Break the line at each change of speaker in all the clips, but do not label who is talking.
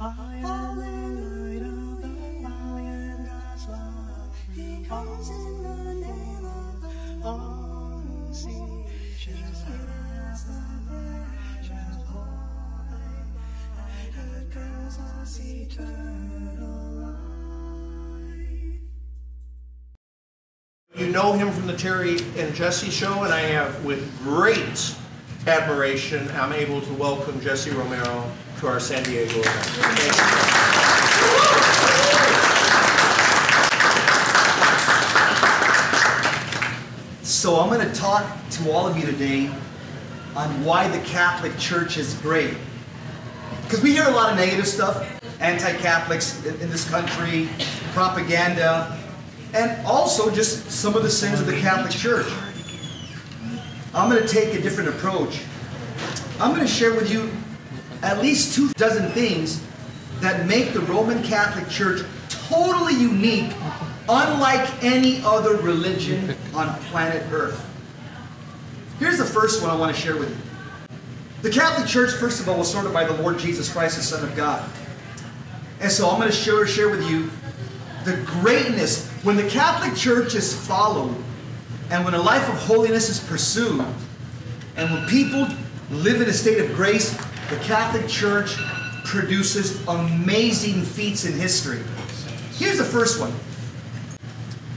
I am of the lion love. He comes in the name of the.
You know him from the Terry and Jesse show, and I have, with great admiration, I'm able to welcome Jesse Romero to our San Diego event.
So I'm going to talk to all of you today on why the Catholic Church is great. Because we hear a lot of negative stuff, anti-Catholics in in this country, propaganda, and also just some of the sins of the Catholic Church. I'm going to take a different approach. I'm going to share with you at least two dozen things that make the Roman Catholic Church totally unique, unlike any other religion on planet Earth. Here's the first one I want to share with you. The Catholic Church, first of all, was started by the Lord Jesus Christ, the Son of God. And so I'm going to share, share with you the greatness. When the Catholic Church is followed, and when a life of holiness is pursued, and when people live in a state of grace, the Catholic Church produces amazing feats in history. Here's the first one.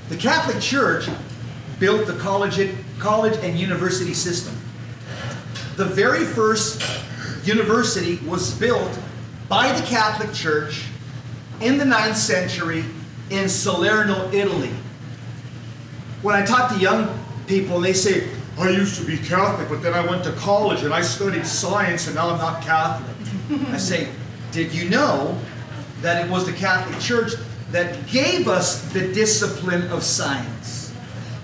The Catholic Church built the college, college and university system. The very first university was built by the Catholic Church in the 9th century in Salerno, Italy. When I talk to young people, they say, I used to be Catholic, but then I went to college and I studied science and now I'm not Catholic. I say, did you know that it was the Catholic Church that gave us the discipline of science?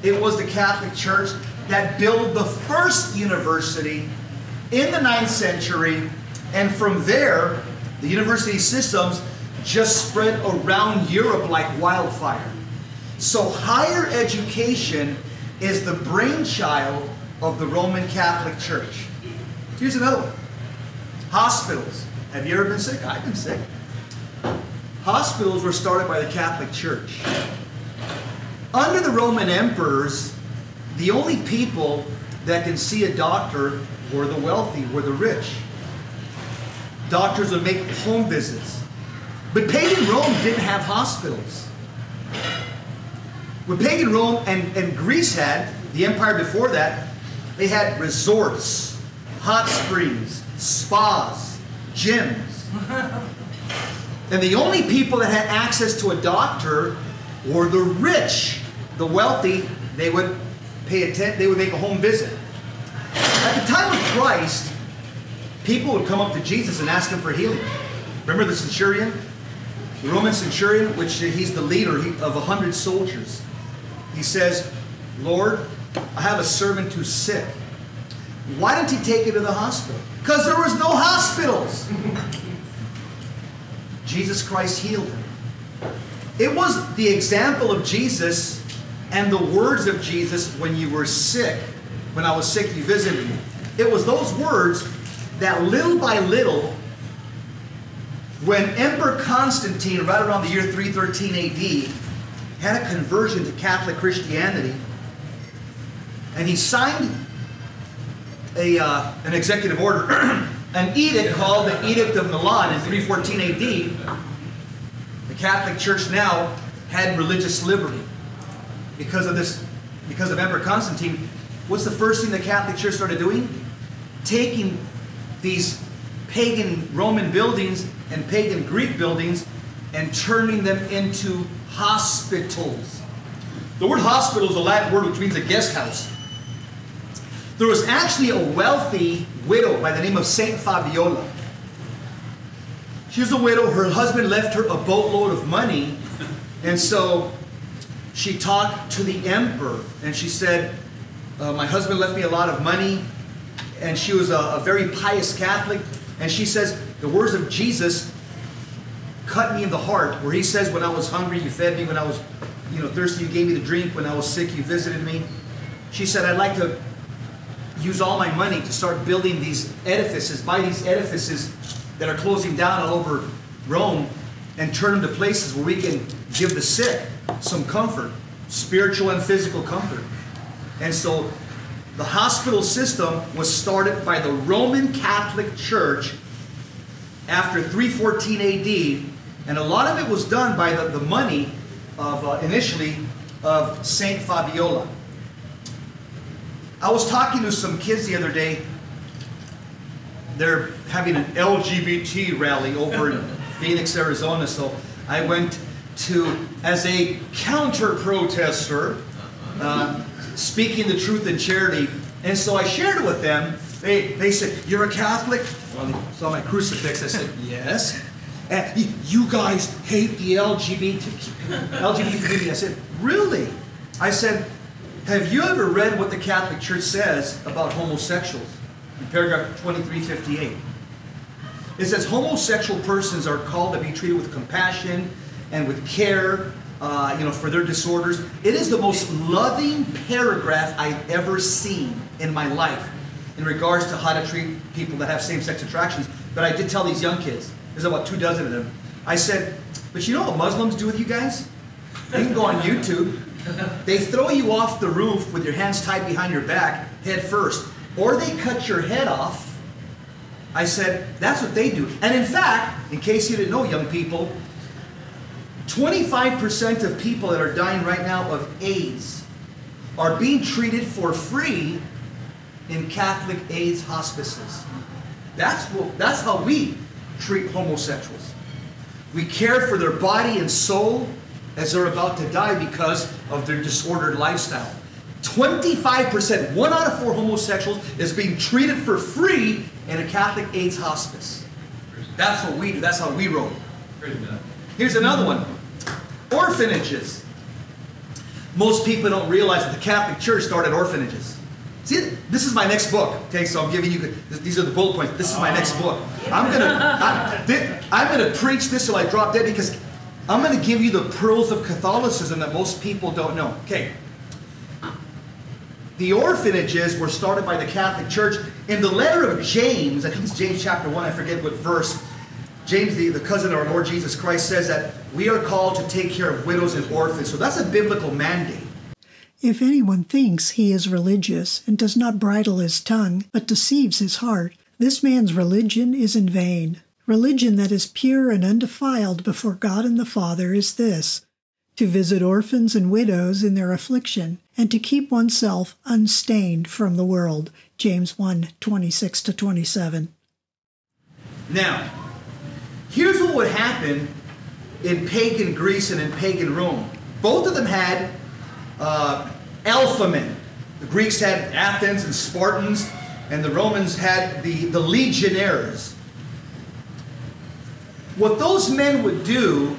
It was the Catholic Church that built the first university in the 9th century, and from there, the university systems just spread around Europe like wildfire. So higher education is the brainchild of the Roman Catholic Church. Here's another one. Hospitals. Have you ever been sick? I've been sick. Hospitals were started by the Catholic Church. Under the Roman emperors, the only people that can see a doctor were the wealthy, were the rich. Doctors would make home visits. But pagan Rome didn't have hospitals. What pagan Rome and, and Greece had, the empire before that, they had resorts, hot springs, spas, gyms. And the only people that had access to a doctor were the rich, the wealthy. They would pay attention, they would make a home visit. At the time of Christ, people would come up to Jesus and ask him for healing. Remember the centurion? The Roman centurion, which he's the leader of a hundred soldiers. He says, Lord, I have a servant who's sick. Why didn't he take him to the hospital? Because there was no hospitals. Jesus Christ healed him. It was the example of Jesus and the words of Jesus when you were sick. When I was sick, you visited me. It was those words that little by little, when Emperor Constantine, right around the year 313 AD, had a conversion to Catholic Christianity, and he signed a, uh, an executive order, an edict called the Edict of Milan in 314 AD. The Catholic Church now had religious liberty because of this, because of Emperor Constantine. What's the first thing the Catholic Church started doing? Taking these pagan Roman buildings and pagan Greek buildings and turning them into hospitals. The word hospital is a Latin word which means a guest house. There was actually a wealthy widow by the name of Saint Fabiola. She was a widow. Her husband left her a boatload of money. And so she talked to the emperor and she said, uh, My husband left me a lot of money. And she was a, a very pious Catholic. And she says, The words of Jesus cut me in the heart, where he says, When I was hungry, you fed me. When I was you know, thirsty, you gave me the drink. When I was sick, you visited me. She said, I'd like to use all my money to start building these edifices, buy these edifices that are closing down all over Rome and turn them to places where we can give the sick some comfort, spiritual and physical comfort. And so the hospital system was started by the Roman Catholic Church after 314 AD, and a lot of it was done by the, the money of uh, initially of Saint Fabiola. I was talking to some kids the other day. They're having an LGBT rally over in Phoenix, Arizona. So I went to, as a counter protester, uh, speaking the truth in charity. And so I shared with them. They, they said, You're a Catholic? Well, they saw my crucifix. I said, Yes. And you guys hate the LGBT, LGBT community. I said, Really? I said, Have you ever read what the Catholic Church says about homosexuals? In paragraph 2358. It says homosexual persons are called to be treated with compassion and with care, uh, you know, for their disorders. It is the most loving paragraph I've ever seen in my life in regards to how to treat people that have same-sex attractions. But I did tell these young kids, there's about two dozen of them. I said, but you know what Muslims do with you guys? You can go on YouTube. They throw you off the roof with your hands tied behind your back, head first, or they cut your head off I said, that's what they do. And in fact, in case you didn't know, young people, 25% of people that are dying right now of AIDS are being treated for free in Catholic AIDS hospices. That's, what, that's how we treat homosexuals. We care for their body and soul as they're about to die because of their disordered lifestyle. 25%, one out of four homosexuals is being treated for free in a Catholic AIDS hospice. That's what we do. That's how we roll. Here's another one. Orphanages. Most people don't realize that the Catholic Church started orphanages. See, this is my next book. Okay, so I'm giving you these are the bullet points. This is my next book. I'm gonna I, I'm gonna preach this till I drop dead because I'm gonna give you the pearls of Catholicism that most people don't know. Okay. The orphanages were started by the Catholic Church. In the letter of James, I think it's James chapter 1, I forget what verse, James, the, the cousin of our Lord Jesus Christ, says that we are called to take care of widows and orphans. So that's a biblical mandate.
If anyone thinks he is religious and does not bridle his tongue, but deceives his heart, this man's religion is in vain. Religion that is pure and undefiled before God and the Father is this to visit orphans and widows in their affliction, and to keep oneself unstained from the world. James 1 26 to 27.
Now, here's what would happen in pagan Greece and in pagan Rome. Both of them had uh. The Greeks had Athens and Spartans, and the Romans had the, the legionnaires. What those men would do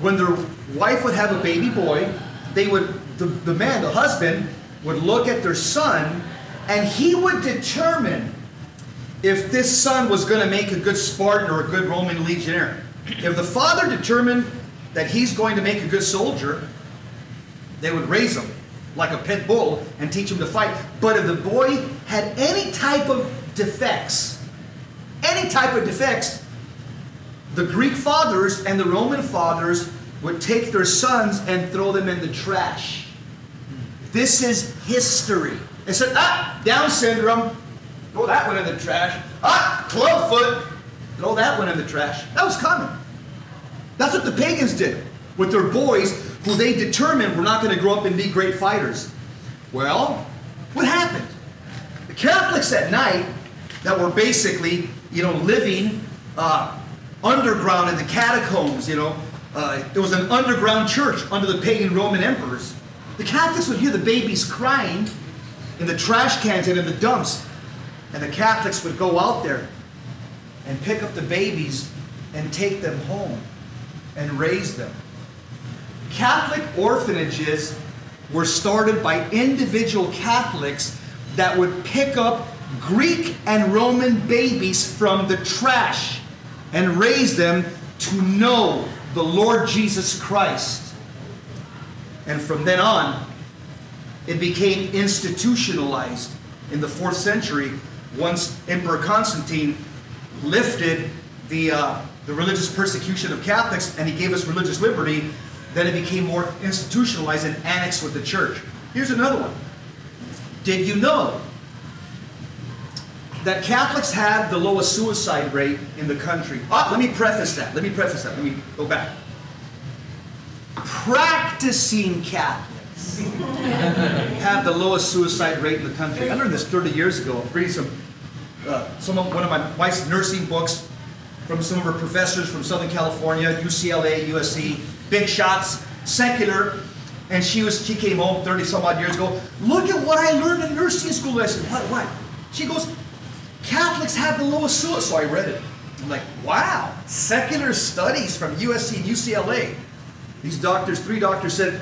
when their wife would have a baby boy, they would, the, the man, the husband, would look at their son and he would determine if this son was going to make a good Spartan or a good Roman legionnaire. If the father determined that he's going to make a good soldier, they would raise him like a pit bull and teach him to fight. But if the boy had any type of defects, any type of defects, the Greek fathers and the Roman fathers would take their sons and throw them in the trash. This is history. They said, ah, Down syndrome, throw that one in the trash. Ah, clubfoot, throw that one in the trash. That was common. That's what the pagans did with their boys who they determined were not going to grow up and be great fighters. Well, what happened? The Catholics at night that were basically, you know, living uh, underground in the catacombs, you know, uh, it was an underground church under the pagan Roman emperors. The Catholics would hear the babies crying in the trash cans and in the dumps, and the Catholics would go out there and pick up the babies and take them home and raise them. Catholic orphanages were started by individual Catholics that would pick up Greek and Roman babies from the trash and raise them to know the Lord Jesus Christ. And from then on, it became institutionalized in the fourth century once Emperor Constantine lifted the, uh, the religious persecution of Catholics and he gave us religious liberty, then it became more institutionalized and annexed with the church. Here's another one. Did you know that Catholics have the lowest suicide rate in the country? Ah, let me preface that. Let me preface that. Let me go back. Practicing Catholics have the lowest suicide rate in the country. I learned this 30 years ago. I'm reading some, uh, some of, one of my wife's nursing books from some of her professors from Southern California, UCLA, USC, big shots, secular. And she was she came home 30 some odd years ago. Look at what I learned in nursing school lesson. What what? She goes, Catholics have the lowest suicide. So I read it. I'm like, wow, secular studies from USC and UCLA. These doctors, three doctors said,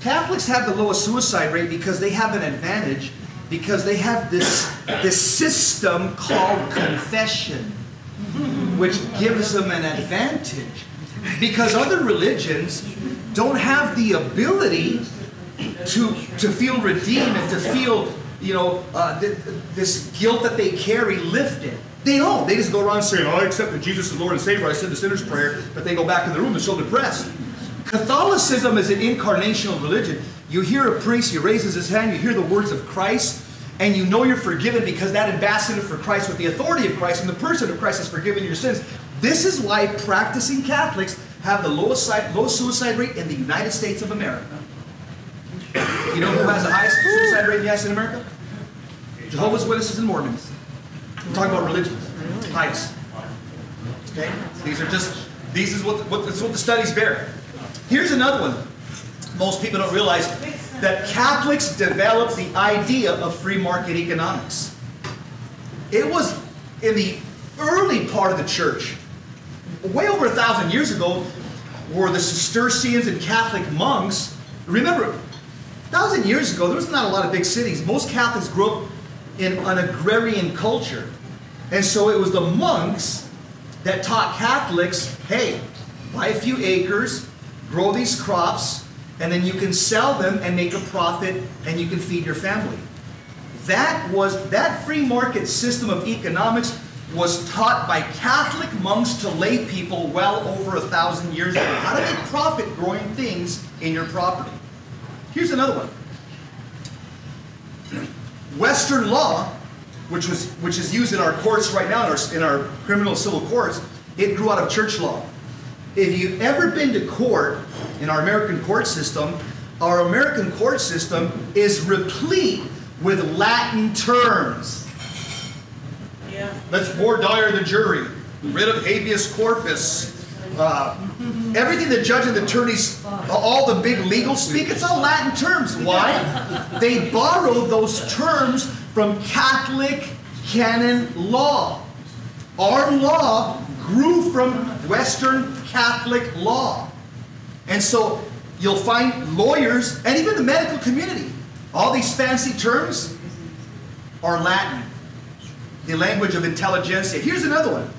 Catholics have the lowest suicide rate because they have an advantage because they have this, this system called confession, which gives them an advantage. Because other religions don't have the ability to, to feel redeemed and to feel, you know, uh, th- this guilt that they carry lifted. They don't. They just go around saying, oh, I accept that Jesus is Lord and Savior. I said the sinner's prayer, but they go back in the room. They're so depressed. Catholicism is an incarnational religion. You hear a priest, he raises his hand, you hear the words of Christ, and you know you're forgiven because that ambassador for Christ with the authority of Christ and the person of Christ has forgiven your sins. This is why practicing Catholics have the lowest, suicide rate in the United States of America. You know who has the highest suicide rate in America? Jehovah's Witnesses and Mormons. I'm talking about religions. Highest. Okay? These are just, these is what, what, this is what the studies bear. Here's another one. Most people don't realize that Catholics developed the idea of free market economics. It was in the early part of the church, way over a thousand years ago, were the Cistercians and Catholic monks. Remember, a thousand years ago, there was not a lot of big cities. Most Catholics grew up in an agrarian culture. And so it was the monks that taught Catholics hey, buy a few acres, grow these crops, and then you can sell them and make a profit and you can feed your family. That was that free market system of economics was taught by Catholic monks to lay people well over a thousand years ago. How to make profit growing things in your property. Here's another one. Western law, which was which is used in our courts right now in our, in our criminal civil courts, it grew out of church law. If you've ever been to court in our American court system, our American court system is replete with Latin terms. Let's voir dire the jury, writ of habeas corpus. Uh, everything the judge and the attorneys, all the big legal speak, it's all Latin terms. Why? They borrowed those terms from Catholic canon law. Our law grew from Western Catholic law. And so you'll find lawyers and even the medical community, all these fancy terms are Latin, the language of intelligentsia. Here's another one.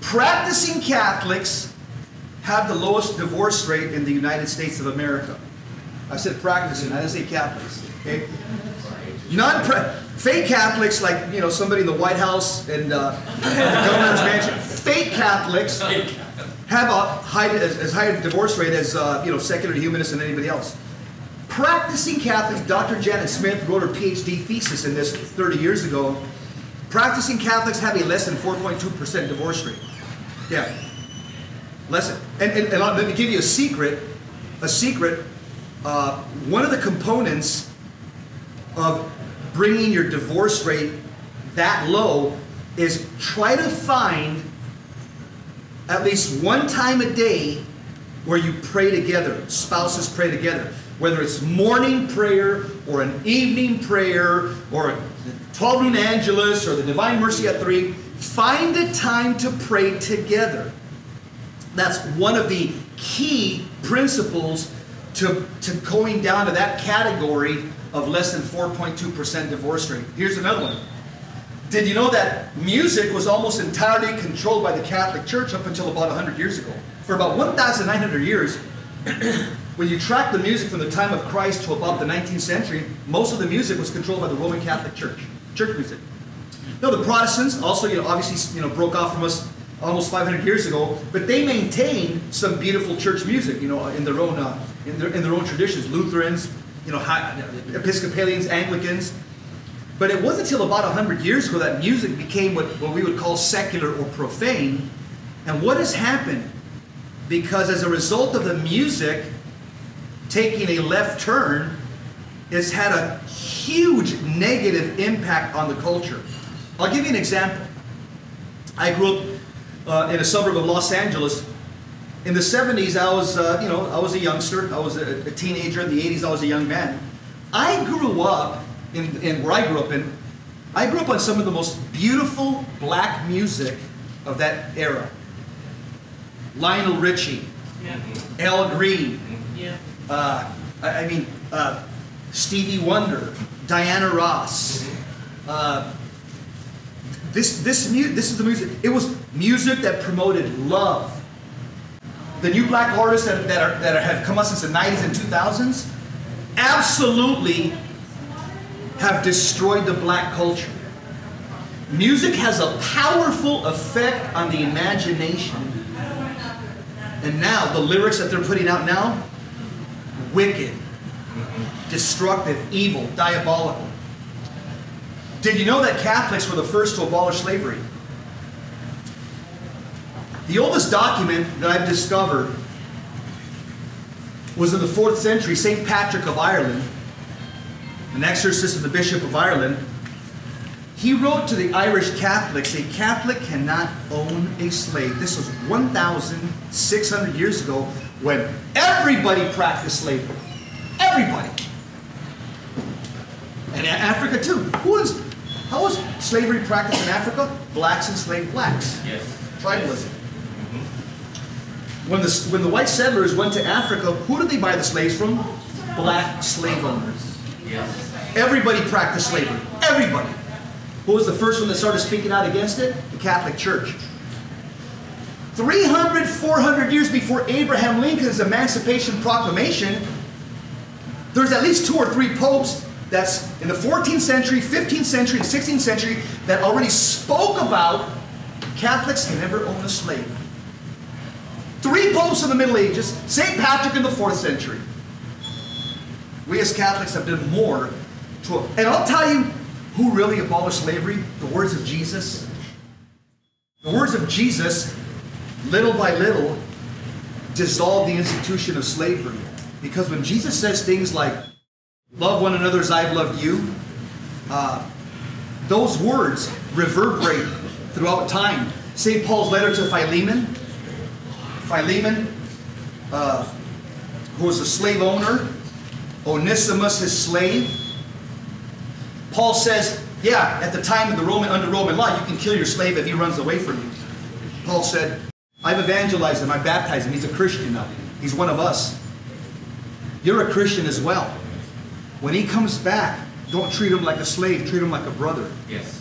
Practicing Catholics have the lowest divorce rate in the United States of America. I said practicing, I didn't say Catholics. Okay? Non fake Catholics, like you know somebody in the White House and uh, the governor's mansion. Fake Catholics have a high, as, as high a divorce rate as uh, you know secular humanists and anybody else. Practicing Catholics, Dr. Janet Smith wrote her PhD thesis in this 30 years ago. Practicing Catholics have a less than 4.2% divorce rate. Yeah, less than. And, and, and let me give you a secret. A secret. Uh, one of the components of bringing your divorce rate that low is try to find at least one time a day where you pray together, spouses pray together. Whether it's morning prayer or an evening prayer or 12 noon Angelus or the Divine Mercy at 3, find a time to pray together. That's one of the key principles to, to going down to that category of less than 4.2% divorce rate. Here's another one. Did you know that music was almost entirely controlled by the Catholic Church up until about 100 years ago? For about 1,900 years, when you track the music from the time of Christ to about the 19th century, most of the music was controlled by the Roman Catholic Church, church music. Now the Protestants also, you know, obviously, you know, broke off from us almost 500 years ago, but they maintain some beautiful church music, you know, in their own uh, in their in their own traditions. Lutherans, you know, Episcopalians, Anglicans. But it wasn't until about 100 years ago that music became what, what we would call secular or profane. And what has happened? Because as a result of the music taking a left turn, has had a huge negative impact on the culture. I'll give you an example. I grew up uh, in a suburb of Los Angeles. In the 70s, I was, uh, you know, I was a youngster. I was a, a, teenager. In the 80s, I was a young man. I grew up in, in where I grew up in. I grew up on some of the most beautiful black music of that era. Lionel Richie,
Yeah.
Al Green,
Yeah.
Uh, I, I mean, uh, Stevie Wonder, Diana Ross. Uh, this, this, mu- this is the music. It was music that promoted love. The new black artists that, that, are, that have come up since the 90s and 2000s absolutely have destroyed the black culture. Music has a powerful effect on the imagination. And now, the lyrics that they're putting out now, wicked, destructive, evil, diabolical. Did you know that Catholics were the first to abolish slavery? The oldest document that I've discovered was in the fourth century. St. Patrick of Ireland, an exorcist and the Bishop of Ireland, he wrote to the Irish Catholics, a Catholic cannot own a slave. This was 1,600 years ago when everybody practiced slavery. Everybody. And in Africa too. Who was, how was slavery practiced in Africa? Blacks enslaved blacks.
Yes.
Tribalism. Mm-hmm. When the, when the white settlers went to Africa, who did they buy the slaves from? Black slave owners.
Yes.
Everybody practiced slavery. Everybody. Who was the first one that started speaking out against it? The Catholic Church. 300, 400 years before Abraham Lincoln's Emancipation Proclamation, there's at least two or three popes that's in the 14th century, 15th century, and 16th century that already spoke about Catholics can never own a slave. Three popes in the Middle Ages, St. Patrick in the 4th century. We as Catholics have done more to, and I'll tell you who really abolished slavery? The words of Jesus. The words of Jesus, little by little, dissolved the institution of slavery. Because when Jesus says things like, love one another as I've loved you, uh, those words reverberate throughout time. St. Paul's letter to Philemon, Philemon, uh, who was a slave owner, Onesimus, his slave. Paul says, yeah, at the time of the Roman, under Roman law, you can kill your slave if he runs away from you. Paul said, I've evangelized him, I baptized him, he's a Christian now. He's one of us. You're a Christian as well. When he comes back, don't treat him like a slave, treat him like a brother.
Yes.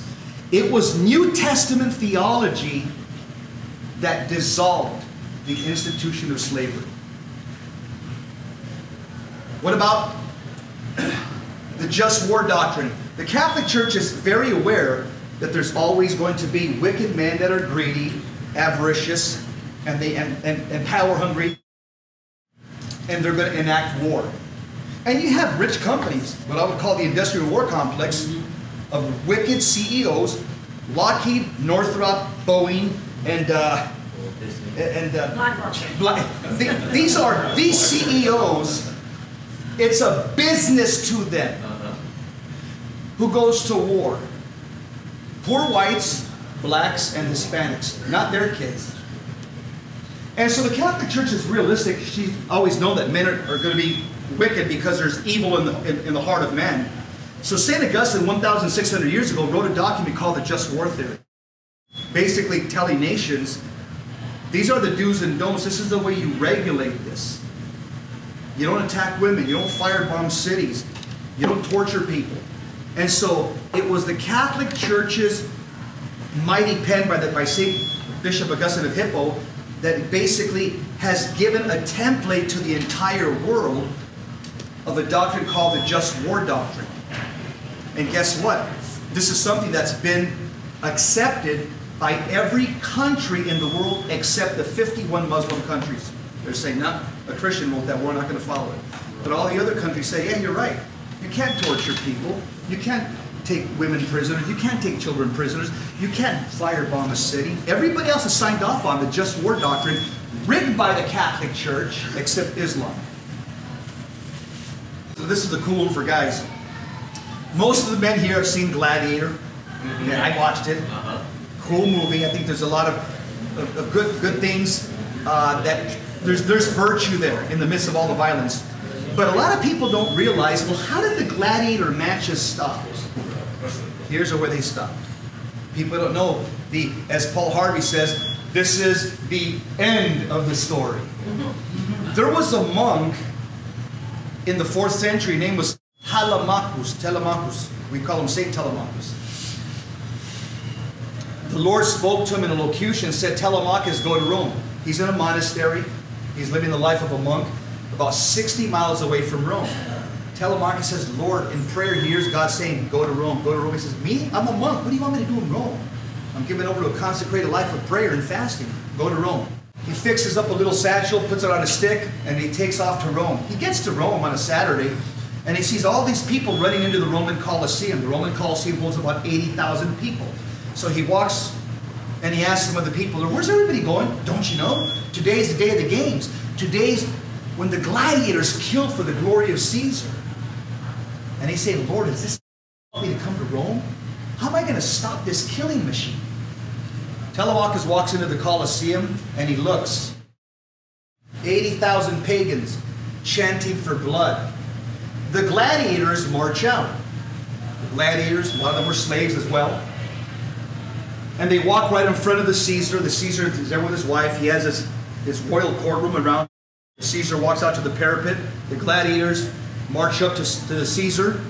It was New Testament theology that dissolved the institution of slavery. What about the just war doctrine? The Catholic Church is very aware that there's always going to be wicked men that are greedy, avaricious, and they and, and, and power hungry, and they're going to enact war. And you have rich companies, what I would call the industrial war complex, of wicked CEOs, Lockheed, Northrop, Boeing, and uh, and uh, these are these CEOs. It's a business to them. Who goes to war? Poor whites, blacks, and Hispanics, not their kids. And so the Catholic Church is realistic. She's always known that men are, are going to be wicked because there's evil in the, in, in the heart of man. So St. Augustine, 1,600 years ago, wrote a document called the Just War Theory, basically telling nations, these are the do's and don'ts. This is the way you regulate this. You don't attack women. You don't firebomb cities. You don't torture people. And so it was the Catholic Church's mighty pen by, the, by St. Bishop Augustine of Hippo that basically has given a template to the entire world of a doctrine called the just war doctrine. And guess what? This is something that's been accepted by every country in the world except the 51 Muslim countries. They're saying, no, a Christian won't that, we're not going to follow it. But all the other countries say, yeah, you're right. You can't torture people. You can't take women prisoners. You can't take children prisoners. You can't firebomb a city. Everybody else has signed off on the just war doctrine written by the Catholic Church except Islam. So this is a cool one for guys. Most of the men here have seen Gladiator. Yeah, I watched it. Cool movie. I think there's a lot of, of, of good good things uh, that there's there's virtue there in the midst of all the violence. But a lot of people don't realize, well, how did the gladiator matches stop? Here's where they stopped. People don't know the, as Paul Harvey says, this is the end of the story. There was a monk in the fourth century, name was Telemachus. Telemachus. We call him Saint Telemachus. The Lord spoke to him in a locution said, Telemachus, go to Rome. He's in a monastery. He's living the life of a monk about 60 miles away from Rome. Telemachus says, Lord, in prayer he hears God saying, go to Rome, go to Rome. He says, me? I'm a monk. What do you want me to do in Rome? I'm given over to a consecrated life of prayer and fasting. Go to Rome. He fixes up a little satchel, puts it on a stick, and he takes off to Rome. He gets to Rome on a Saturday, and he sees all these people running into the Roman Colosseum. The Roman Colosseum holds about 80,000 people. So he walks and he asks some of the people, where's everybody going? Don't you know? Today's the day of the games. Today's when the gladiators killed for the glory of Caesar. And he say, Lord, is this me to come to Rome? How am I going to stop this killing machine? Telemachus walks into the Colosseum and he looks. 80,000 pagans chanting for blood. The gladiators march out. The gladiators, a lot of them were slaves as well. And they walk right in front of the Caesar. The Caesar is there with his wife. He has his, his royal courtroom around. Caesar walks out to the parapet. The gladiators march up to, to Caesar,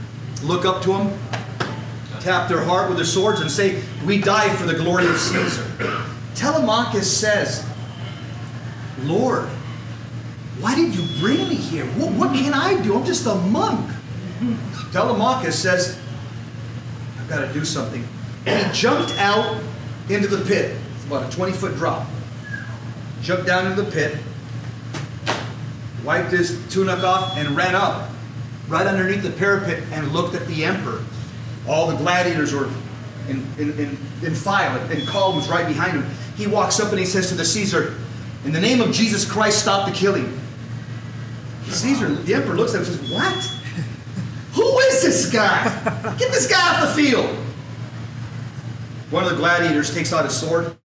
look up to him, tap their heart with their swords, and say, We die for the glory of Caesar. Telemachus says, Lord, why did you bring me here? What, what can I do? I'm just a monk. Telemachus says, I've got to do something. And He jumped out into the pit. It's about a 20 foot drop. Jumped down into the pit, wiped his tunic off, and ran up right underneath the parapet and looked at the emperor. All the gladiators were in, in, in, in file, and columns right behind him. He walks up and he says to the Caesar, In the name of Jesus Christ, stop the killing. Caesar, the emperor looks at him and says, What? Who is this guy? Get this guy off the field. One of the gladiators takes out his sword,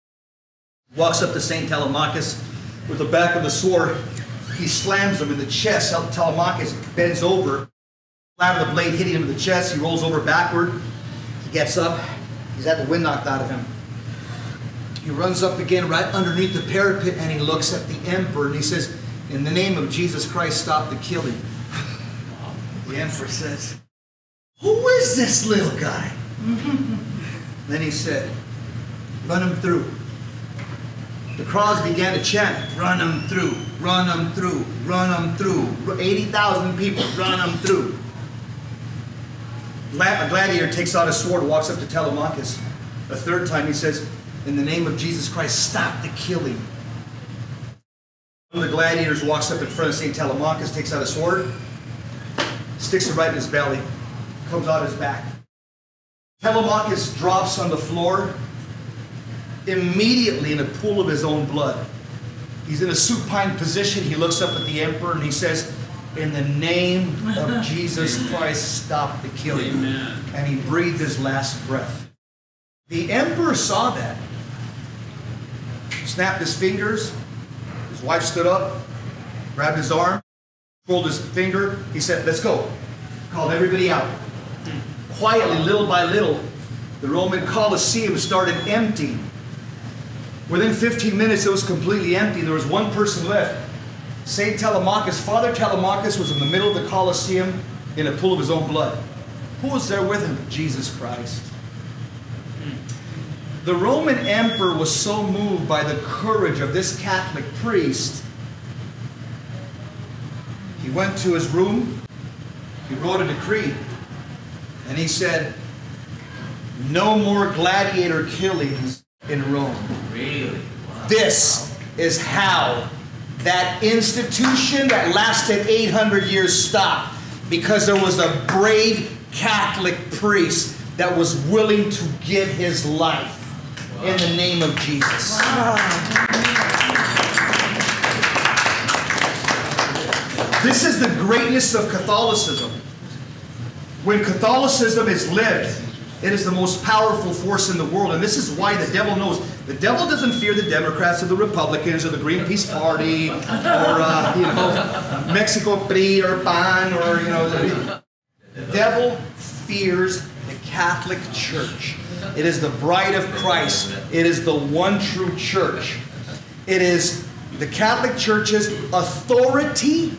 walks up to St. Telemachus with the back of the sword. He slams him in the chest. Telemachus bends over, slam of the blade hitting him in the chest. He rolls over backward. He gets up. He's had the wind knocked out of him. He runs up again right underneath the parapet and he looks at the emperor and he says, In the name of Jesus Christ, stop the killing. The emperor says, Who is this little guy? Mm-hmm. then he said, Run him through. The crowds began to chant, Run them through, run them through, run them through. 80,000 people, run them through. A gladiator takes out a sword, walks up to Telemachus. A third time he says, In the name of Jesus Christ, stop the killing. One of the gladiators walks up in front of St. Telemachus, takes out a sword, sticks it right in his belly, comes out his back. Telemachus drops on the floor, immediately in a pool of his own blood. He's in a supine position. He looks up at the emperor and he says, In the name of Jesus Christ, stop the killing.
Amen.
And he breathed his last breath. The emperor saw that, snapped his fingers. His wife stood up, grabbed his arm, pulled his finger. He said, Let's go. Called everybody out. Hmm. Quietly, little by little, the Roman Colosseum started emptying. Within 15 minutes, it was completely empty. There was one person left. St. Telemachus, Father Telemachus, was in the middle of the Colosseum in a pool of his own blood. Who was there with him? Jesus Christ. The Roman emperor was so moved by the courage of this Catholic priest, he went to his room, he wrote a decree, and he said, No more gladiator killings in Rome.
Really?
This is how that institution that lasted 800 years stopped because there was a brave Catholic priest that was willing to give his life in the name of Jesus. This is the greatness of Catholicism. When Catholicism is lived, it is the most powerful force in the world. And this is why the devil knows. The devil doesn't fear the Democrats or the Republicans or the Greenpeace Party or, uh, you know, Mexico PRI or PAN or, you know. The, the devil fears the Catholic Church. It is the bride of Christ. It is the one true church. It is the Catholic Church's authority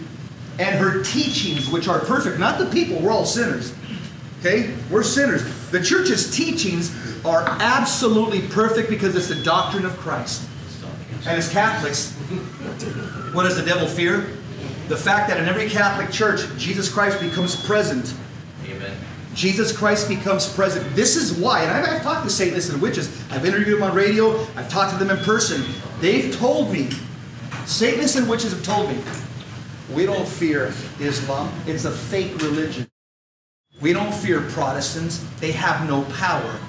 and her teachings, which are perfect. Not the people, we're all sinners. Okay? We're sinners. The church's teachings are absolutely perfect because it's the doctrine of Christ. And as Catholics, what does the devil fear? The fact that in every Catholic church, Jesus Christ becomes present.
Amen.
Jesus Christ becomes present. This is why, and I've, I've talked to Satanists and witches. I've interviewed them on radio. I've talked to them in person. They've told me, Satanists and witches have told me, we don't fear Islam. It's a fake religion. We don't fear Protestants. They have no power.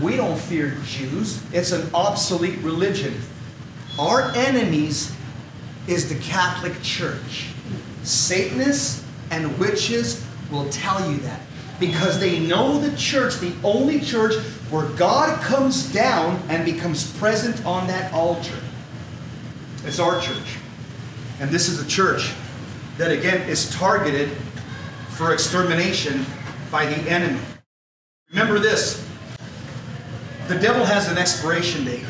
We don't fear Jews. It's an obsolete religion. Our enemies is the Catholic Church. Satanists and witches will tell you that because they know the church, the only church where God comes down and becomes present on that altar. It's our church. And this is a church that again is targeted for extermination by the enemy. Remember this the devil has an expiration date.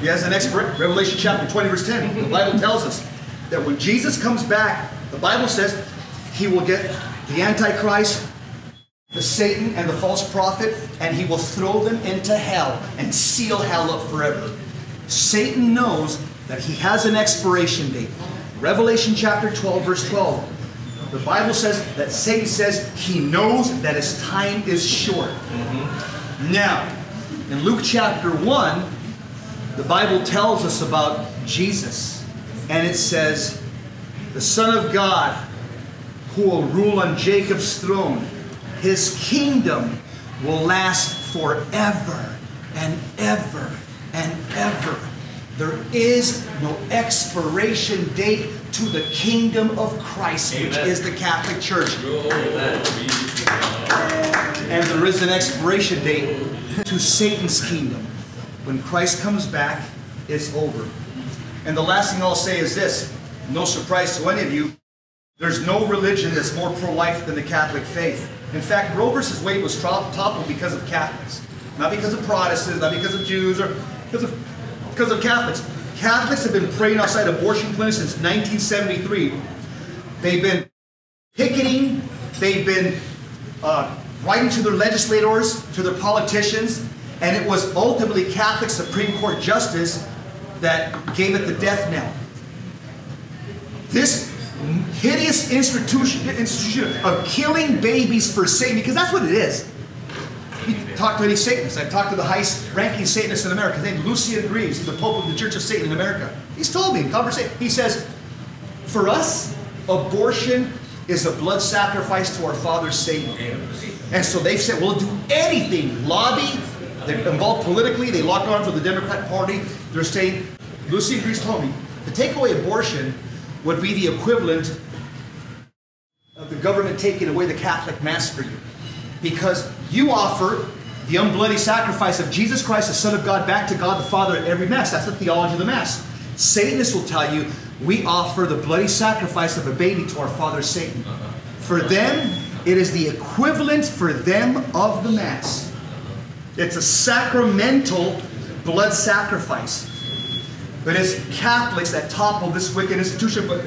He has an expiration. Revelation chapter 20, verse 10. The Bible tells us that when Jesus comes back, the Bible says he will get the Antichrist, the Satan, and the false prophet, and he will throw them into hell and seal hell up forever. Satan knows that he has an expiration date. Revelation chapter 12, verse 12. The Bible says that Satan says he knows that his time is short. Mm-hmm. Now, in Luke chapter 1, the Bible tells us about Jesus. And it says, the Son of God who will rule on Jacob's throne. His kingdom will last forever and ever and ever. There is no expiration date to the kingdom of Christ, which is the Catholic Church.
Amen.
And there is an expiration date to Satan's kingdom. When Christ comes back, it's over. And the last thing I'll say is this no surprise to any of you, there's no religion that's more pro life than the Catholic faith. In fact, Roe versus Wade was toppled because of Catholics, not because of Protestants, not because of Jews, or because of, because of Catholics. Catholics have been praying outside abortion clinics since 1973. They've been picketing, they've been uh, writing to their legislators, to their politicians, and it was ultimately Catholic Supreme Court justice that gave it the death knell. This hideous institution, institution of killing babies for Satan, because that's what it is. You talk to any Satanists. I've talked to the highest ranking Satanist in America. His name Lucien Greaves. He's the Pope of the Church of Satan in America. He's told me in conversation, he says, for us, abortion is a blood sacrifice to our father Satan. And so they've said, we'll do anything, lobby, they're involved politically, they lock arms with the Democrat Party. They're saying, Lucy Greaves told me, to take away abortion would be the equivalent of the government taking away the Catholic Mass for you. Because you offer the unbloody sacrifice of Jesus Christ, the Son of God, back to God the Father at every Mass. That's the theology of the Mass. Satanists will tell you, we offer the bloody sacrifice of a baby to our father Satan. For them, it is the equivalent for them of the Mass. It's a sacramental blood sacrifice. But it's Catholics that topple this wicked institution. But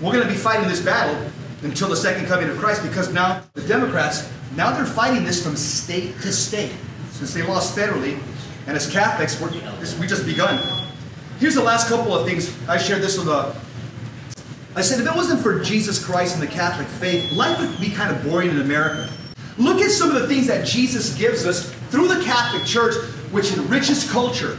we're going to be fighting this battle until the second coming of Christ because now the Democrats, now they're fighting this from state to state since they lost federally. And as Catholics, we're, this, we just begun. Here's the last couple of things. I shared this with a. I said, if it wasn't for Jesus Christ and the Catholic faith, life would be kind of boring in America. Look at some of the things that Jesus gives us through the Catholic Church which enriches culture,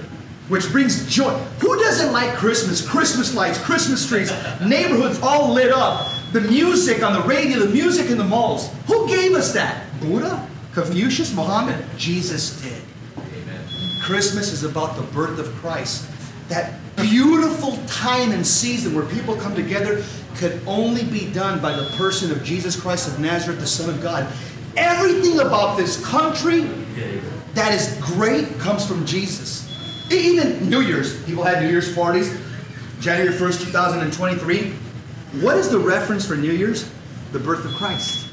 which brings joy. Who doesn't like Christmas? Christmas lights, Christmas trees, neighborhoods all lit up, the music on the radio, the music in the malls. Who gave us that? Buddha? Confucius? Muhammad? Jesus did.
Amen.
Christmas is about the birth of Christ. That beautiful time and season where people come together could only be done by the person of Jesus Christ of Nazareth, the Son of God. Everything about this country that is great comes from Jesus. Even New Year's, people had New Year's parties, January 1st, 2023. What is the reference for New Year's? The birth of Christ.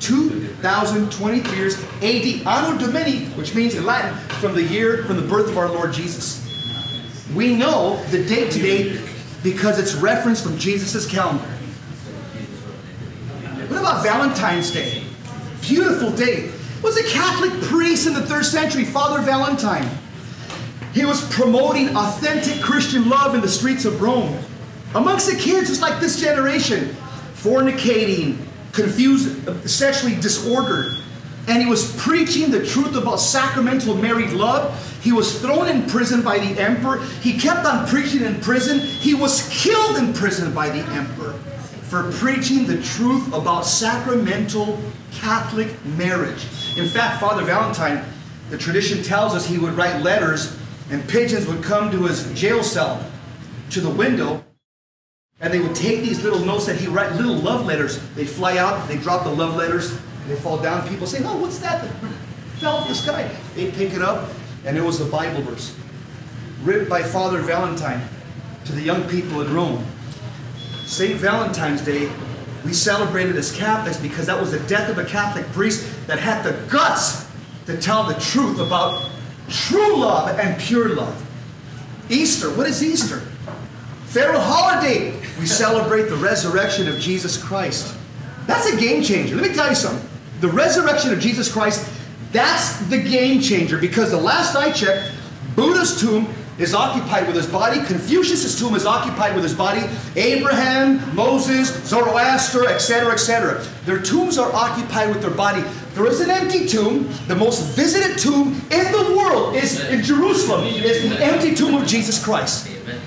2023 years AD, Anno Domini, which means in Latin, from the year, from the birth of our Lord Jesus. We know the date today because it's referenced from Jesus' calendar. What about Valentine's Day? Beautiful day. Was a Catholic priest in the third century, Father Valentine. He was promoting authentic Christian love in the streets of Rome. Amongst the kids, just like this generation, fornicating, confused, sexually disordered. And he was preaching the truth about sacramental married love. He was thrown in prison by the emperor. He kept on preaching in prison. He was killed in prison by the emperor for preaching the truth about sacramental Catholic marriage. In fact, Father Valentine, the tradition tells us he would write letters and pigeons would come to his jail cell, to the window, and they would take these little notes that he write, little love letters. They'd fly out, they drop the love letters, they fall down. People say, "Oh, what's that that fell off the sky?" They'd pick it up, and it was a Bible verse, written by Father Valentine to the young people in Rome. St. Valentine's Day, we celebrated as Catholics because that was the death of a Catholic priest that had the guts to tell the truth about true love and pure love. Easter, what is Easter? Federal holiday, we celebrate the resurrection of Jesus Christ. That's a game changer. Let me tell you something. The resurrection of Jesus Christ, that's the game changer because the last I checked, Buddha's tomb is occupied with his body, Confucius' tomb is occupied with his body, Abraham, Moses, Zoroaster, etc., etc. Their tombs are occupied with their body. There is an empty tomb. The most visited tomb in the world is in Jerusalem, is the empty tomb of Jesus Christ.
Amen.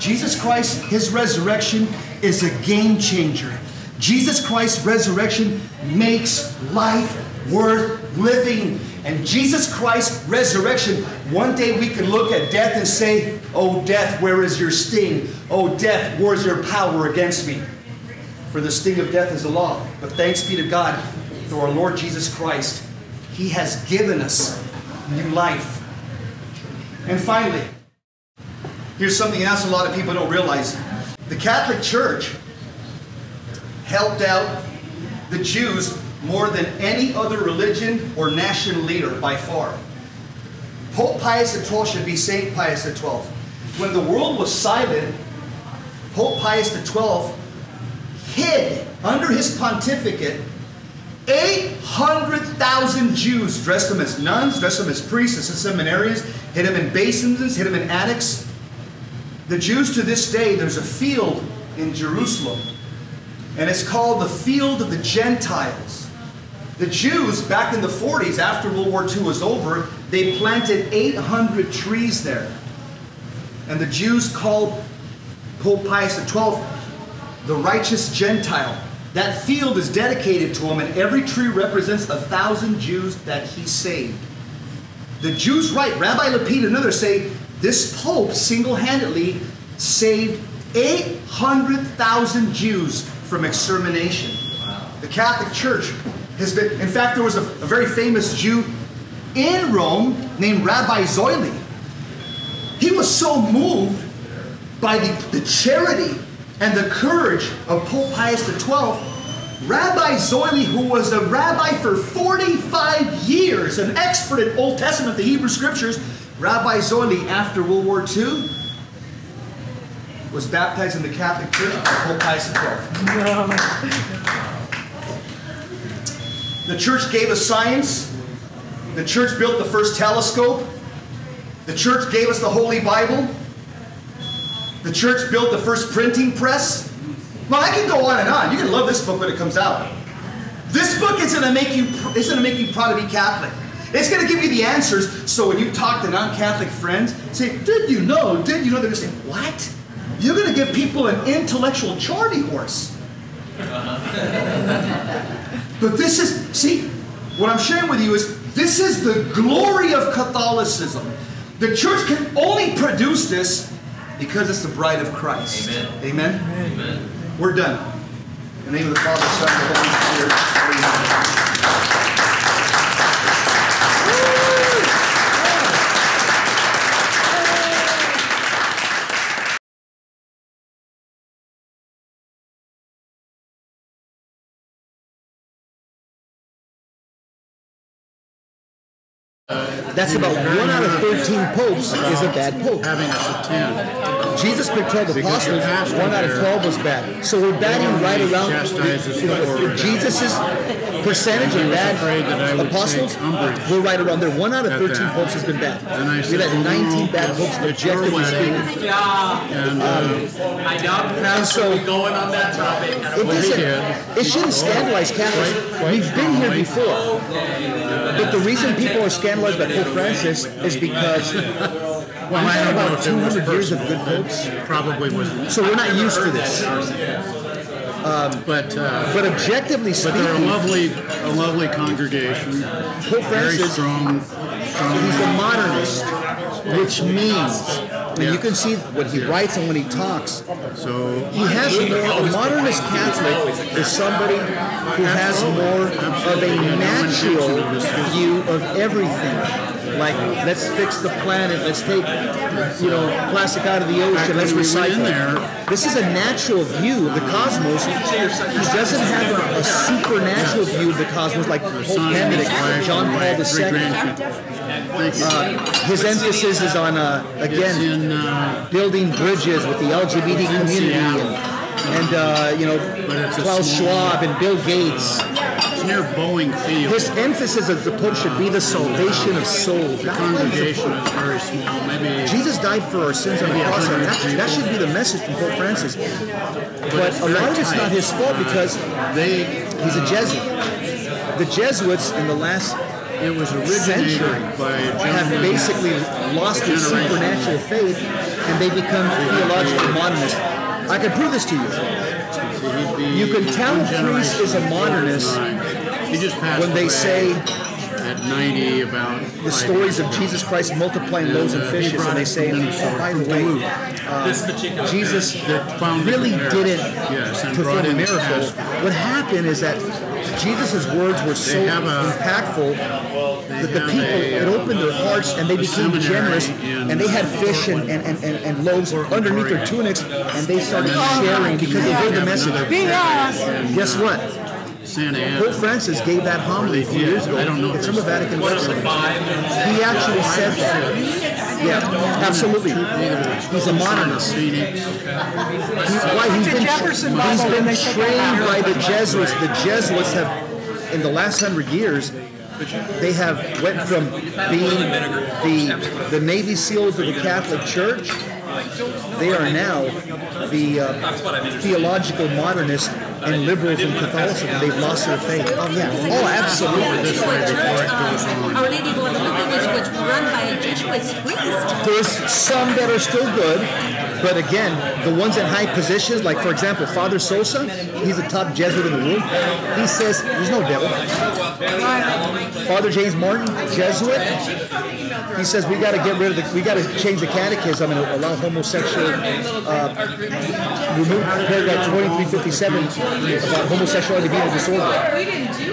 Jesus Christ, his resurrection is a game changer. Jesus Christ's resurrection makes life worth living. And Jesus Christ's resurrection, one day we can look at death and say, Oh, death, where is your sting? Oh, death, where is your power against me? For the sting of death is the law. But thanks be to God, through our Lord Jesus Christ, He has given us new life. And finally, Here's something else a lot of people don't realize. The Catholic Church helped out the Jews more than any other religion or national leader by far. Pope Pius XII should be Saint Pius XII. When the world was silent, Pope Pius XII hid under his pontificate 800,000 Jews, dressed them as nuns, dressed them as priests, as seminarians, hid them in basins, hid them in attics. The Jews to this day, there's a field in Jerusalem, and it's called the Field of the Gentiles. The Jews, back in the 40s, after World War II was over, they planted 800 trees there. And the Jews called Pope Pius XII the righteous Gentile. That field is dedicated to him, and every tree represents a thousand Jews that he saved. The Jews write, Rabbi Lapid and others say, this Pope single-handedly saved 800,000 Jews from extermination. The Catholic Church has been, in fact, there was a, a very famous Jew in Rome named Rabbi Zolli. He was so moved by the, the charity and the courage of Pope Pius XII, Rabbi Zolli, who was a rabbi for 45 years, an expert in Old Testament, the Hebrew Scriptures, Rabbi Zolli, after World War II, was baptized in the Catholic Church by Pope Pius XII. The church gave us science. The church built the first telescope. The church gave us the Holy Bible. The church built the first printing press. Well, I can go on and on. You're going to love this book when it comes out. This book isn't going to make you, isn't to make you proud to be Catholic. It's going to give you the answers. So when you talk to non-Catholic friends, say, "Did you know? Did you know?" They're going to say, "What? You're going to give people an intellectual charity horse." Uh-huh. But this is, see, what I'm sharing with you is this is the glory of Catholicism. The church can only produce this because it's the bride of Christ.
Amen.
Amen?
Amen.
We're done. In the name of the Father, Son, and the Holy Spirit. Amen. That's about one out of 13 popes is a bad pope.
having us attend.
Jesus picked 12
Because
apostles, one out of 12 was bad. So we're batting right around
chastises
you know,
the.
Jesus' percentage of
afraid that I
bad apostles. We're right around there. One out of 13 popes has been bad.
And I
We've
said,
had 19 bad popes,
it's your
objectively
wedding."
speaking.
And uh,
I doubt
And so-
going on that topic.
It doesn't. It shouldn't scandalize Catholics. We've been here before. But the reason people are scandalized by Pope Francis is because
well,
we've had about
if it was
200 years of good popes.
Probably wasn't.
So we're not used to this.
But uh,
But objectively speaking,
but they're a lovely, a lovely congregation.
Pope
Very
Francis
strong, strong.
He's a modernist, which means, and you can see what he writes and when he talks,
So
he has more, a modernist Catholic is somebody who has more of a natural view of everything. Like, let's fix the planet, let's take, you know, plastic out of the ocean, let's
when we went in
recycle.
there-
This is a natural view of the cosmos. He doesn't have a, a supernatural view of the cosmos like Pope Benedict, John Paul II.
you.
His emphasis is on, uh, again,
uh,
building bridges with the LGBT community and, and uh, you know
But it's a
Klaus Schwab and Bill Gates.
Near Boeing Field.
His emphasis is the Pope should be the salvation of souls.
The congregation is very small. Maybe
Jesus died for our sins on the cross, and that, that should be the message from Pope Francis. But a lot of it's not his fault because
they.
he's a Jesuit. The Jesuits in the last
It was
century
originated by a
have basically lost their supernatural faith and they become theological modernists. I can prove this to you. You can tell a priest is a modernist
older than I. He just passed
when they
away
say
at 90 about
the stories of Jesus Christ multiplying loaves and fishes, and they say, oh, by the way, uh, Jesus really didn't
Yes,
perform
brought
a miracle. What happened is that Jesus' words were so
a-
impactful that the people,
a,
it opened their hearts and they became generous and they had fish and, and, and, and, and loaves underneath their tunics and they started sharing because they heard the message. Guess what?
Santa Ana.
Pope Francis gave that homily a few
Yeah,
years ago.
I don't know
It's from the Vatican website. He actually said that. Yeah, absolutely. He's a modernist.
Phoenix.
He's, why, he's been,
Jefferson
he's
Bible
been
when they took
trained by the Jesuits. The Jesuits have, in the last hundred years, they have went from being the the Navy SEALs of the Catholic Church. They are now the uh, theological modernists and liberals in Catholicism. They've lost their faith. Oh yeah. Oh, absolutely.
This way before it goes on.
Our Lady which was run by a Jesuit priest.
There's some that are still good, but again, the ones in high positions, like for example, Father Sosa, he's the top Jesuit in the world. He says there's no devil. Father James Martin, Jesuit, he says we got to get rid of the, we got to change the catechism and allow homosexual, uh, remove paragraph 2357 about homosexuality being a disorder.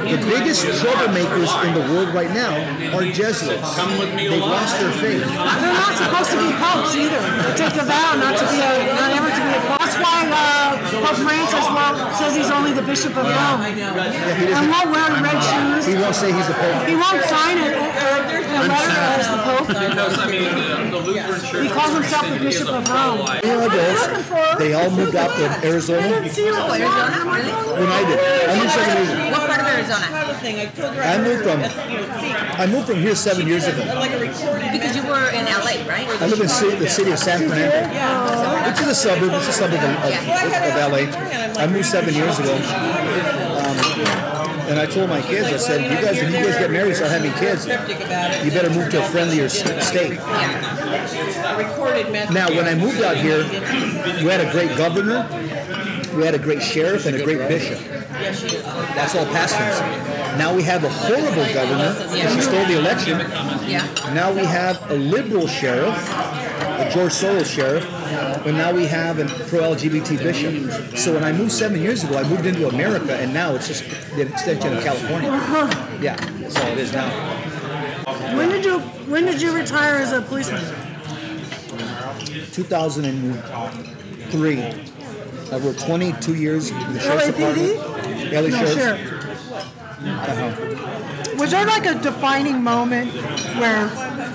The biggest troublemakers in the world right now are Jesuits. They've lost their faith.
They're not supposed to be popes either. They take the vow not to be a, not ever to be a pope. That's why uh, Pope Francis well, says he's only the Bishop of Rome.
Yeah, he
And won't wear red shoes.
He won't say he's a pope.
He won't sign it, uh, a letter as the Pope.
Because, I mean, the, the Lutheran Church.
He calls himself the Bishop of Rome.
You know this, they all moved out to Arizona
Oh, Arizona? Really?
when I did. I moved seven years ago.
What part of Arizona?
I moved from I moved from here seven years ago.
Because you were in LA, right?
I live in city, the city of San Fernando, which is a suburb. It's a suburb of, of, of LA. I moved seven years ago. Um, And I told my kids, I said, you guys, if you guys get married, start having kids, you better move to a friendlier state. Now, when I moved out here, we had a great governor, we had a great sheriff, and a great bishop. That's all past tense. Now we have a horrible governor, she stole the election. Now we have a liberal sheriff, a George Soros sheriff, but now we have a pro-LGBT bishop. So when I moved seven years ago, I moved into America, and now it's just the extension of California. Yeah, that's all it is now.
When did you when did you retire as a policeman?
2003. I worked 22 years in the sheriff's
LAPD?
department. LA
No, sheriff.
Uh-huh.
Was there like a defining moment where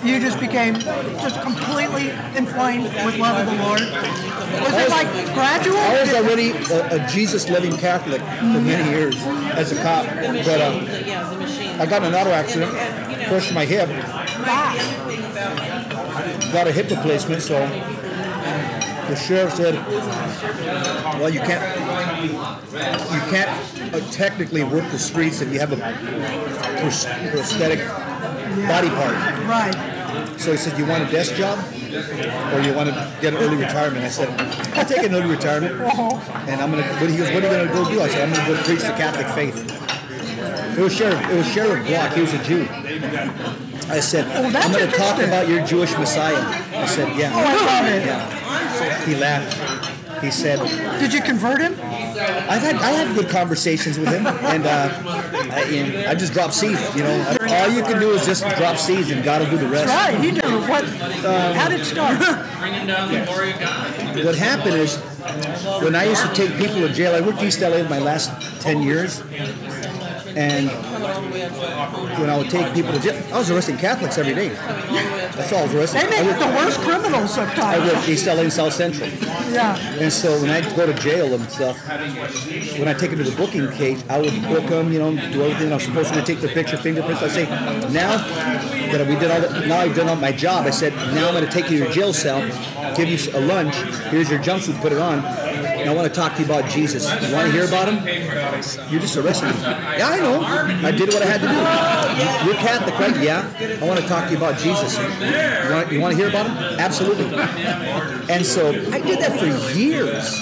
you just became just completely inflamed with love of the Lord? Was it like gradual?
I was already a, a Jesus-loving Catholic for many years as a cop, but uh, I got in an auto accident, crushed my hip, got a hip replacement, so the sheriff said, "Well, you can't, you can't uh, technically work the streets if you have a pros- prosthetic body part."
Right.
So he said, "You want a desk job, or you want to get an early retirement?" I said, "I'll take an early retirement." Uh-huh. And I'm gonna. What he goes, "What are you gonna go do?" I said, "I'm gonna go preach the Catholic faith." It was Sheriff. It was Sheriff Block. He was a Jew. I said,
Oh,
"I'm gonna talk about your Jewish Messiah." I said, "Yeah."
Oh, I love it.
Yeah. He laughed. He said,
Did you convert him?
I've had I had good conversations with him, and uh, I, I just drop seeds. You know, all you can do is just drop seeds, and God will do the rest.
That's Right, you do. What? how did it start?
What happened is, when I used to take people to jail, I worked East LA my last 10 years, and when I would take people to jail, I was arresting Catholics every day. That's all I was arresting.
They make the worst criminals
I
sometimes.
worked East LA and South Central.
Yeah.
And so when I go to jail and stuff, when I take them to the booking cage, I would book them, you know, do everything I'm supposed to. Take their picture, fingerprints. I say, now that we did all that, now I've done all my job. I said, now I'm going to take you to your jail cell, give you a lunch. Here's your jumpsuit, put it on. And I want to talk to you about Jesus. You want to hear about him? You're just arrested me. Yeah, I know. I did what I had to do. You're Catholic, right? Yeah. I want to talk to you about Jesus. You want, you want to hear about him? Absolutely. And so I did that for years.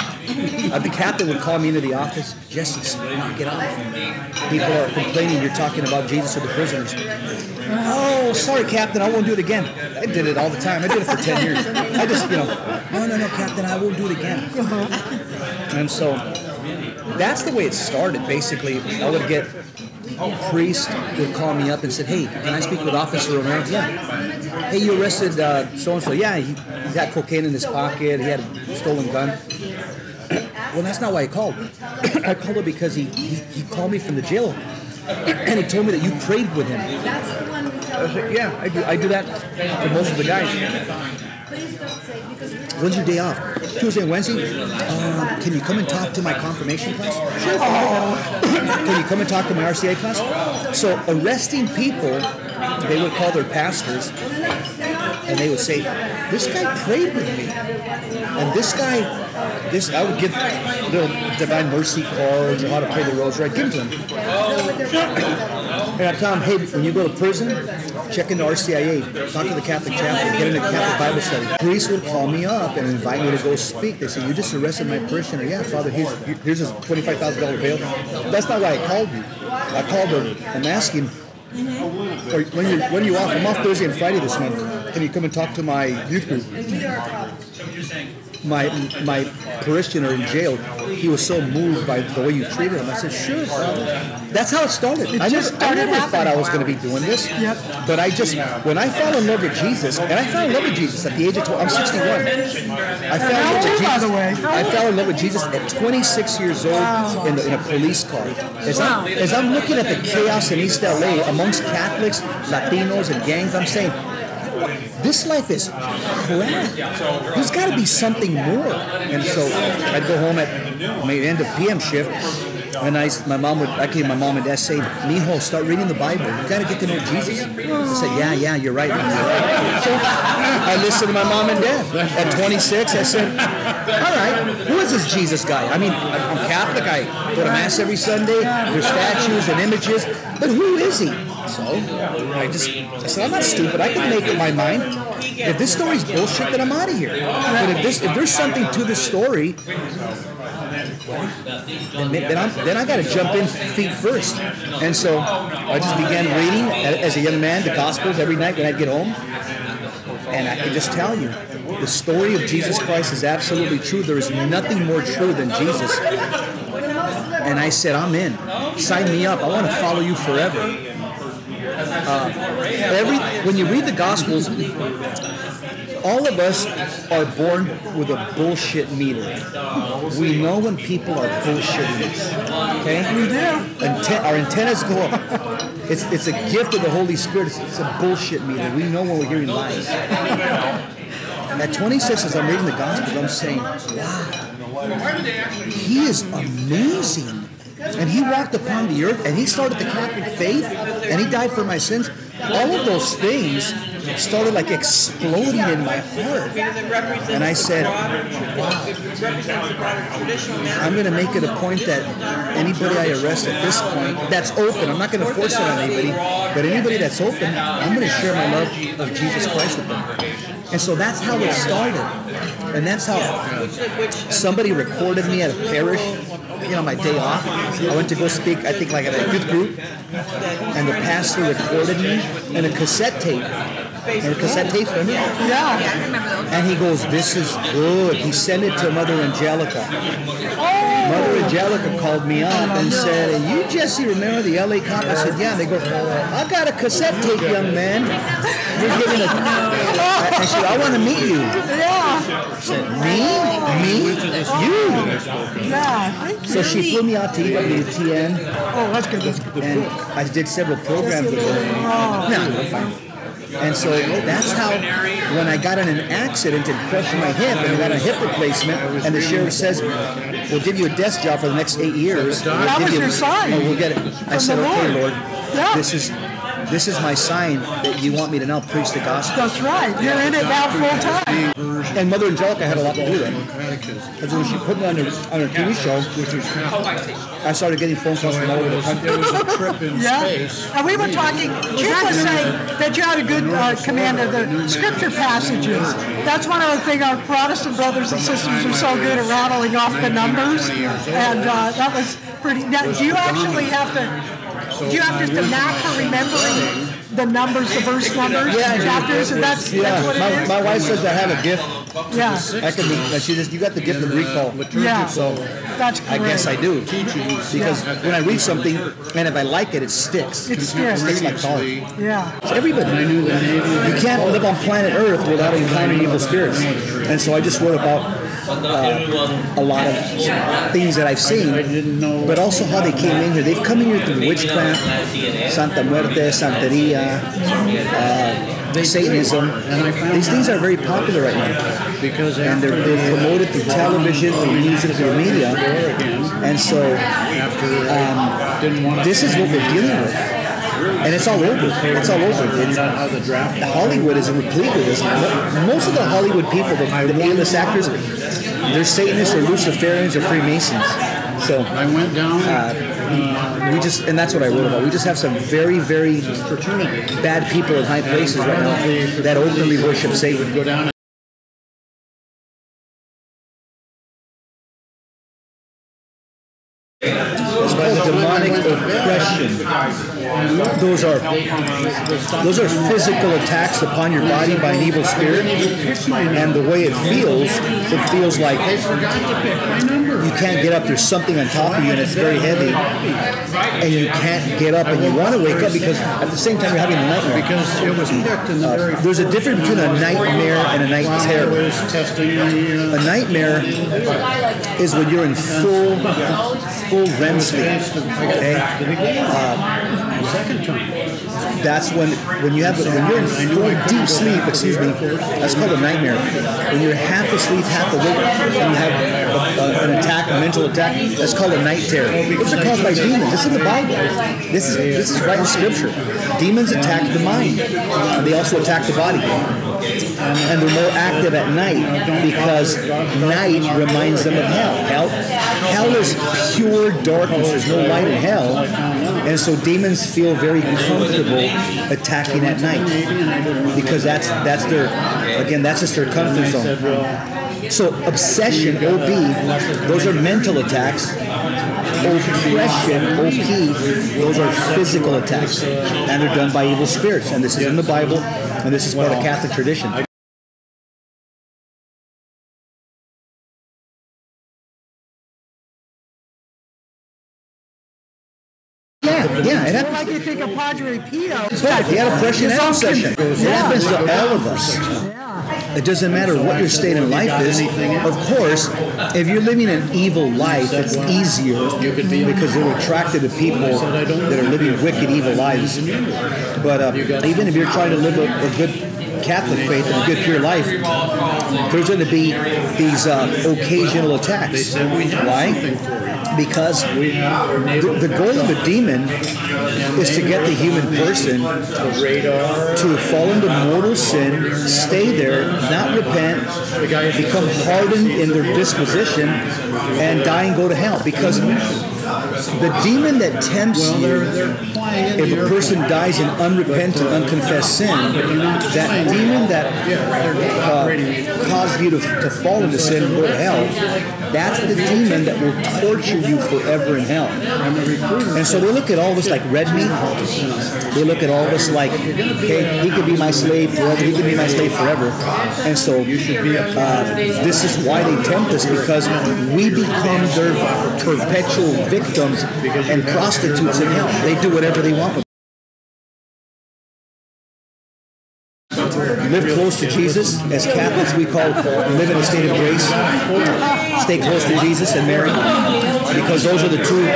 Uh, the captain would call me into the office. Jesse, knock it off. People are complaining you're talking about Jesus to the prisoners. Oh, sorry, Captain, I won't do it again. I did it all the time. I did it for 10 years. I just, you know, no, no, no, Captain, I won't do it again. And so that's the way it started, basically. I would get priest would call me up and said, "Hey, can I speak with Officer Romero?" Yeah. Hey, you arrested so and so? Yeah, he, he had cocaine in his pocket. He had a stolen gun. well, that's not why I called. I called him because he, he he called me from the jail, and he told me that you prayed with him. I said, "Yeah, I do. I do that for most of the guys." When's your day off? Tuesday and Wednesday? Uh, can you come and talk to my confirmation class? Sure. can you come and talk to my RCA class? So arresting people, they would call their pastors and they would say, this guy prayed with me. And this guy, this I would give little divine mercy cards or how to pray the rosary. I'd give them to him. And I'd tell him, hey, when you go to prison, check into RCIA, talk to the Catholic chaplain, get into Catholic Bible study. Priests would call me up and invite me to go speak. They say, you just arrested my parishioner. Yeah, Father, here's, here's his $25,000 bail. That's not why I called you. I called her. I'm asking, or when you when are you off? I'm off Thursday and Friday this month. Can you come and talk to my youth group? My my parishioner in jail, he was so moved by the way you treated him. I said, sure. Father." That's how it started. I never,
just
I
started
never thought I was going to be doing this.
Yep.
But I just, when I fell in love with Jesus, and I fell in love with Jesus at the age of 12, I'm 61. I fell in love with
by
Jesus.
the way?
I fell in love with Jesus at 26 years old in, the, in a police car. As, I'm, as I'm looking at the chaos in East LA amongst Catholics, Latinos, and gangs, I'm saying, this life is crap. There's got to be something more. And so I'd go home at my end of PM shift, And I, my mom would, I came, my mom and dad say, Mijo, start reading the Bible. You got to get to know Jesus. I said, yeah, yeah, you're right. You're right. So I listened to my mom and dad. At 26, I said, all right, who is this Jesus guy? I mean, I'm Catholic. I go to Mass every Sunday. There's statues and images. But who is he? So I just, I said, I'm not stupid. I can make up my mind. If this story's bullshit, then I'm out of here. But if, this, if there's something to this story, then, then, I'm, then I got to jump in feet first. And so I just began reading as a young man the Gospels every night when I'd get home. And I can just tell you, the story of Jesus Christ is absolutely true. There is nothing more true than Jesus. And I said, I'm in. Sign me up. I want to follow you forever. Uh, every when you read the Gospels, all of us are born with a bullshit meter. We know when people are bullshitting us. Okay? We do. Anten- our antennas go up. It's, it's a gift of the Holy Spirit. It's, it's a bullshit meter. We know when we're hearing lies. And at 26, as I'm reading the Gospels, I'm saying, wow, he is amazing. And he walked upon the earth and he started the Catholic faith and he died for my sins. All of those things started like exploding in my heart. And I said, I'm going to make it a point that anybody I arrest at this point that's open, I'm not going to force it on anybody, but anybody that's open, I'm going to share my love of Jesus Christ with them. And so that's how it started. And that's how somebody recorded me at a parish, you know, my day off. I went to go speak, I think, like at a youth group, and the pastor recorded me in a cassette tape. And a cassette tape for me.
Yeah.
Yeah, I remember those.
And he goes, This is good. He sent it to Mother Angelica. Oh. Mother Angelica called me up and said, you Jesse remember the LA cop? I said, Yeah. And they go, I got a cassette tape, young man. You're giving a. I said, I want to meet you.
Yeah.
I said, Me? Me? You?
Yeah.
So she flew me out to EWTN,
Oh, that's good. That's good.
and I did several programs with her. No, I'm fine. And so that's how, when I got in an accident and crushed my hip, and I got a hip replacement, and the sheriff says, "We'll give you a desk job for the next eight years." We'll
That was
you-
your sign.
Oh, we'll get it. I said, "Okay,
Lord."
Lord,
Yeah.
this is this is my sign that you want me to now preach the gospel."
That's right. You're in it now full time.
And Mother Angelica had a lot to do with it. Because when she put me on her, on her TV show, which was I started getting phone calls from all over the country.
It was a trip in
Yeah.
space.
And we were talking, Chief was saying that you had a good uh, command of the scripture passages. That's one of the things our Protestant brothers and sisters are so good at rattling off the numbers. And uh, that was pretty, now, do you actually have to, do you have just a knack for remembering the numbers, the verse numbers,
Yeah,
chapters, and that's,
Yeah,
that's what
my,
it is?
my wife says I have a gift.
Yeah,
I can. be- She just you got the gift of recall.
yeah,
So
that's great.
I guess I do. Because when I read something and if I like it, it sticks.
It sticks.
sticks like college.
Yeah.
Everybody. You can't live on planet Earth without encountering evil spirits. And so I just wrote about uh, a lot of things that I've seen, but also how they came in here. They've come in here through witchcraft, Santa Muerte, Santeria, uh, Satanism. These things are very popular right now.
Because
And they're, they're promoted through television, through music, through media. And so
to
this is what we're dealing with. And it's all over. It's all over. It's,
the
Hollywood is replete with this. Most of the Hollywood people, the, the A-list actors, they're Satanists or Luciferians or Freemasons. So
I went down uh,
we just, and that's what I wrote about. We just have some very, very bad people in high places right now that openly worship Satan. Oppression. Those are those are physical attacks upon your body by an evil spirit, and the way it feels, it feels like you can't get up. There's something on top of you, and it's very heavy, and you can't get up, and you want to wake up because at the same time you're having a nightmare.
because it was picked in the uh, very
There's a difference between a nightmare and a night terror.
was testing the uh,
A nightmare is when you're in full, full REM sleep. Okay,
uh, second time.
that's when when you have when you're in full deep sleep. Excuse me. That's called a nightmare. When you're half asleep, half awake, and you have a, a, an attack, a mental attack. That's called a night terror. Those are caused by demons. This is the Bible. This is this is right in Scripture. Demons attack the mind. They also attack the body. And they're more active at night because night reminds them of hell. Hell, hell is pure darkness. There's no light in hell. And so demons feel very comfortable attacking at night because that's that's their again that's just their comfort zone. So obsession, OB, those are mental attacks. Oppression, OP, those are physical attacks, and they're done by evil spirits. And this is in the Bible, and this is part of Catholic tradition. Yeah, yeah, it happens.
Like you think of Padre Pio.
Right, he had and obsession. It happens to all of us.
Yeah.
It doesn't matter what your state in life is. Of course, if you're living an evil life, it's easier because they're attracted to people that are living wicked, evil lives. But uh, even if you're trying to live a, a good Catholic faith and a good pure life, there's going to be these uh, occasional attacks. Why? Because the, the goal of a demon is to get the human person to fall into mortal sin, stay there, not repent, become hardened in their disposition, and die and go to hell. Because the demon that tempts you, if a person dies in unrepentant, unconfessed sin, that demon that uh, caused you to, to fall into sin and go to hell, that's the demon that will torture you forever in hell. And so they look at all this like red meat. They look at all this like, okay, he could be my slave forever. He could be my slave forever. And so uh, this is why they tempt us because we become their perpetual and prostitutes in hell. They do whatever they want. with live close to Jesus. As Catholics, we call live in a state of grace. Stay close to Jesus and Mary, because those are the two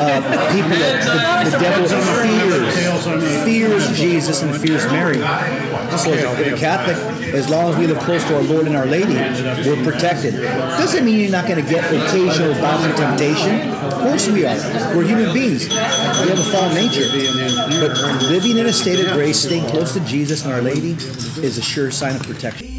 uh, people that the, the devil fears. Fears Jesus and fears Mary. So as a Catholic, as long as we live close to our Lord and Our Lady, we're protected. Doesn't mean you're not going to get occasional bouts of temptation. Of course we are. We're human beings. We have a fallen nature. But living in a state of grace, staying close to Jesus and Our Lady, is a sure sign of protection.